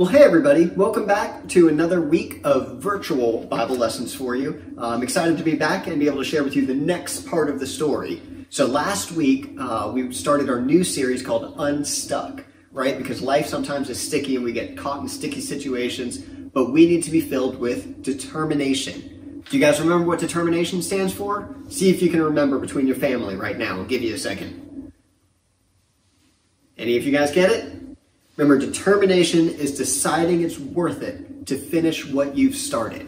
Well, hey everybody, welcome back to another week of virtual Bible lessons for you. I'm excited to be back and be able to share with you the next part of the story. So last week, uh, we started our new series called Unstuck, right? Because life sometimes is sticky and we get caught in sticky situations, but we need to be filled with determination. Do you guys remember what determination stands for? See if you can remember between your family right now. I'll give you a second. Any of you guys get it? Remember, determination is deciding it's worth it to finish what you've started.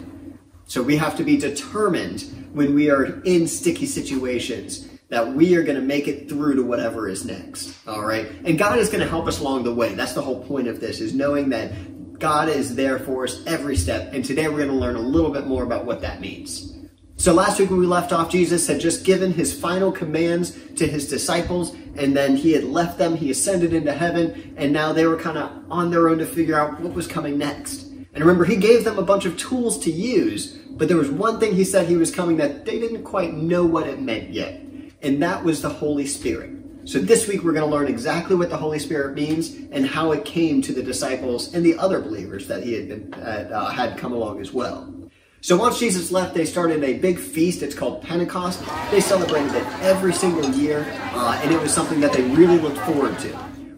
So we have to be determined when we are in sticky situations that we are going to make it through to whatever is next. All right. And God is going to help us along the way. That's the whole point of this is knowing that God is there for us every step. And today we're going to learn a little bit more about what that means. So last week when we left off, Jesus had just given his final commands to his disciples, and then he had left them, he ascended into heaven, and now they were kind of on their own to figure out what was coming next. And remember, he gave them a bunch of tools to use, but there was one thing he said he was coming that they didn't quite know what it meant yet, and that was the Holy Spirit. So this week we're going to learn exactly what the Holy Spirit means and how it came to the disciples and the other believers that he had been, uh, had come along as well. So once Jesus left, they started a big feast. It's called Pentecost. They celebrated it every single year, uh, and it was something that they really looked forward to.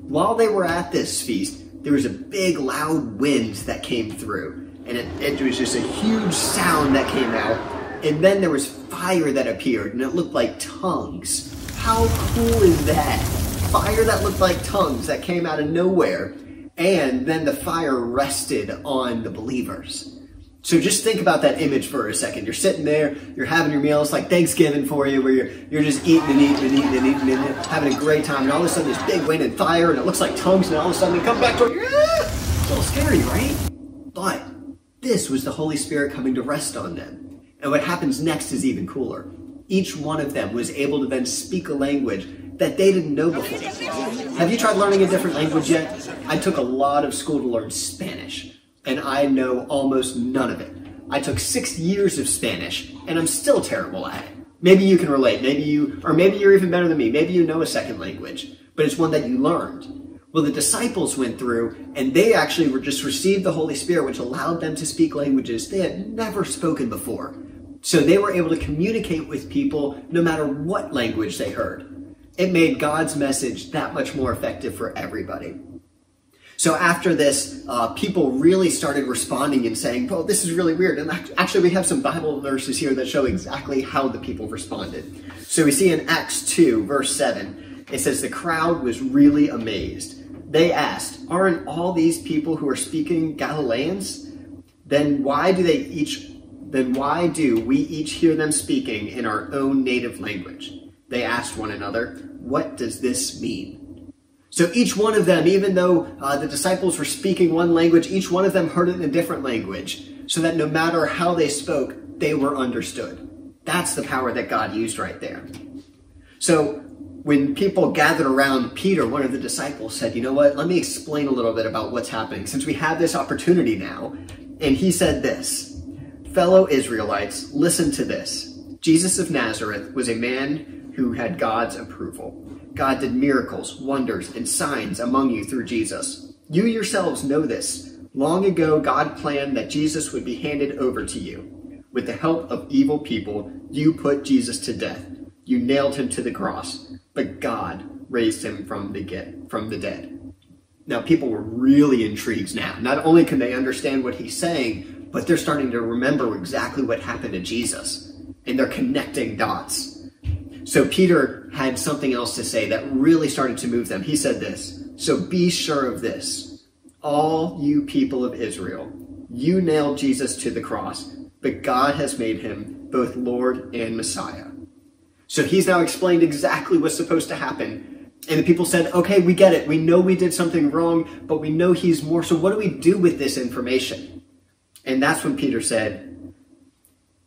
While they were at this feast, there was a big, loud wind that came through, and it, it was just a huge sound that came out. And then there was fire that appeared, and it looked like tongues. How cool is that? Fire that looked like tongues that came out of nowhere, and then the fire rested on the believers. So just think about that image for a second. You're sitting there, you're having your meal. It's like Thanksgiving for you, where you're you're just eating and eating and eating and eating and having a great time. And all of a sudden, this big wind and fire, and it looks like tongues. And all of a sudden, they come back to you. It's a little scary, right? But this was the Holy Spirit coming to rest on them. And what happens next is even cooler. Each one of them was able to then speak a language that they didn't know before. Have you tried learning a different language yet? I took a lot of school to learn Spanish and I know almost none of it. I took six years of Spanish, and I'm still terrible at it. Maybe you can relate. Maybe you, or maybe you're even better than me. Maybe you know a second language, but it's one that you learned. Well, the disciples went through, and they actually were just received the Holy Spirit, which allowed them to speak languages they had never spoken before. So they were able to communicate with people no matter what language they heard. It made God's message that much more effective for everybody. So after this, uh, people really started responding and saying, well, this is really weird. And actually, we have some Bible verses here that show exactly how the people responded. So we see in Acts 2, verse 7, it says, the crowd was really amazed. They asked, aren't all these people who are speaking Galileans? Then why do they each, then why do we each hear them speaking in our own native language? They asked one another, what does this mean? So each one of them, even though uh, the disciples were speaking one language, each one of them heard it in a different language, so that no matter how they spoke, they were understood. That's the power that God used right there. So when people gathered around Peter, one of the disciples said, You know what? Let me explain a little bit about what's happening since we have this opportunity now. And he said this Fellow Israelites, listen to this. Jesus of Nazareth was a man who had God's approval. God did miracles, wonders, and signs among you through Jesus. You yourselves know this. Long ago, God planned that Jesus would be handed over to you. With the help of evil people, you put Jesus to death. You nailed him to the cross, but God raised him from the get, from the dead. Now, people were really intrigued now. Not only can they understand what he's saying, but they're starting to remember exactly what happened to Jesus. And they're connecting dots. So Peter had something else to say that really started to move them. He said this So be sure of this, all you people of Israel, you nailed Jesus to the cross, but God has made him both Lord and Messiah. So he's now explained exactly what's supposed to happen. And the people said, okay, we get it. We know we did something wrong, but we know he's more. So what do we do with this information? And that's when Peter said,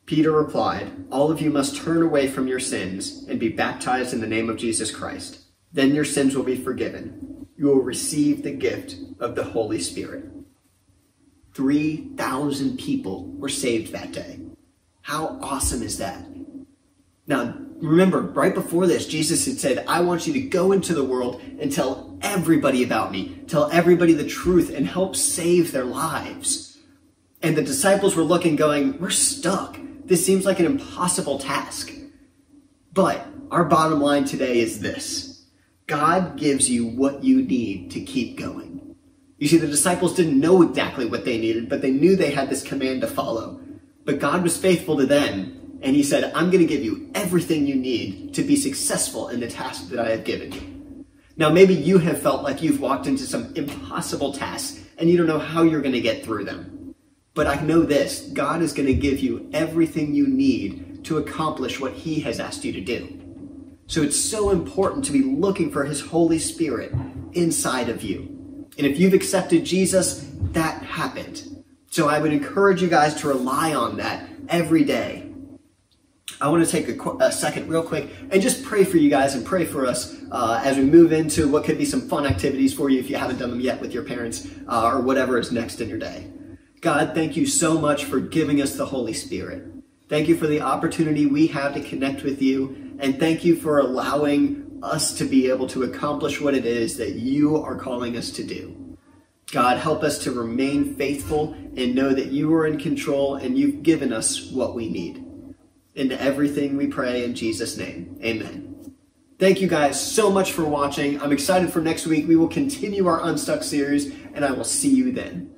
Peter replied, All of you must turn away from your sins and be baptized in the name of Jesus Christ. Then your sins will be forgiven. You will receive the gift of the Holy Spirit. 3,000 people were saved that day. How awesome is that? Now, remember, right before this, Jesus had said, I want you to go into the world and tell everybody about me, tell everybody the truth, and help save their lives. And the disciples were looking, going, We're stuck. This seems like an impossible task. But our bottom line today is this God gives you what you need to keep going. You see, the disciples didn't know exactly what they needed, but they knew they had this command to follow. But God was faithful to them, and He said, I'm going to give you everything you need to be successful in the task that I have given you. Now, maybe you have felt like you've walked into some impossible tasks and you don't know how you're going to get through them. But I know this God is going to give you everything you need to accomplish what He has asked you to do. So it's so important to be looking for His Holy Spirit inside of you. And if you've accepted Jesus, that happened. So I would encourage you guys to rely on that every day. I want to take a, a second, real quick, and just pray for you guys and pray for us uh, as we move into what could be some fun activities for you if you haven't done them yet with your parents uh, or whatever is next in your day. God, thank you so much for giving us the Holy Spirit. Thank you for the opportunity we have to connect with you, and thank you for allowing us to be able to accomplish what it is that you are calling us to do. God, help us to remain faithful and know that you are in control and you've given us what we need. Into everything we pray in Jesus' name. Amen. Thank you guys so much for watching. I'm excited for next week. We will continue our Unstuck series, and I will see you then.